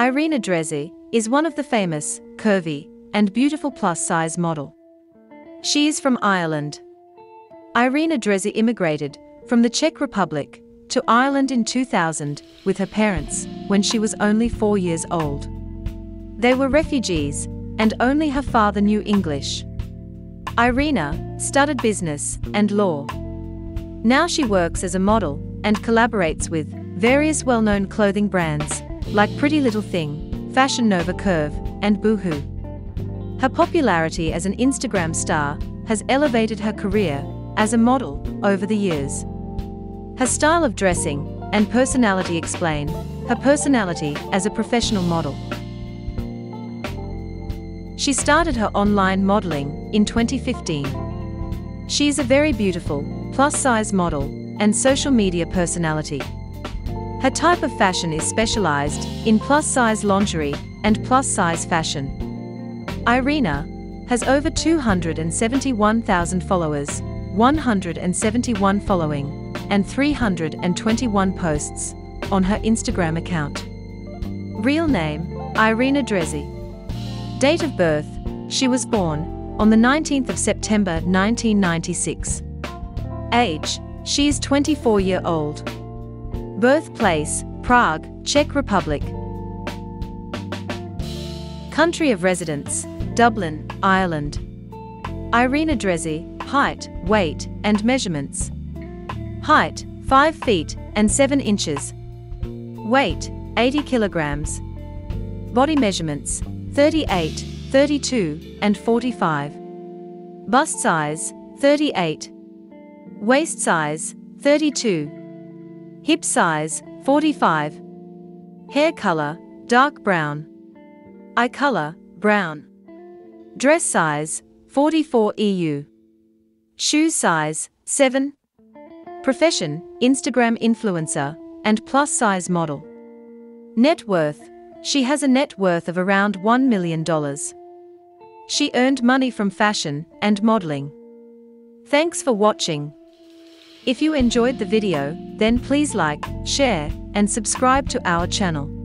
Irena Drezi is one of the famous, curvy, and beautiful plus-size model. She is from Ireland. Irena Drezi immigrated from the Czech Republic to Ireland in 2000 with her parents when she was only four years old. They were refugees, and only her father knew English. Irena studied business and law. Now she works as a model and collaborates with various well-known clothing brands like Pretty Little Thing, Fashion Nova Curve, and Boohoo. Her popularity as an Instagram star has elevated her career as a model over the years. Her style of dressing and personality explain her personality as a professional model. She started her online modeling in 2015. She is a very beautiful, plus-size model and social media personality. Her type of fashion is specialized in plus-size lingerie and plus-size fashion. Irena has over 271,000 followers, 171 following, and 321 posts on her Instagram account. Real name, Irena Drezi. Date of birth, she was born on the 19th of September 1996. Age, she is 24 year old. Birthplace, Prague, Czech Republic. Country of residence, Dublin, Ireland. Irena Drezi, height, weight, and measurements. Height, 5 feet and 7 inches. Weight, 80 kilograms. Body measurements, 38, 32, and 45. Bust size, 38. Waist size, 32. Hip size, 45. Hair color, dark brown. Eye color, brown. Dress size, 44 EU. Shoe size, 7. Profession, Instagram influencer, and plus size model. Net worth, she has a net worth of around $1 million. She earned money from fashion and modeling. Thanks for watching. If you enjoyed the video, then please like, share, and subscribe to our channel.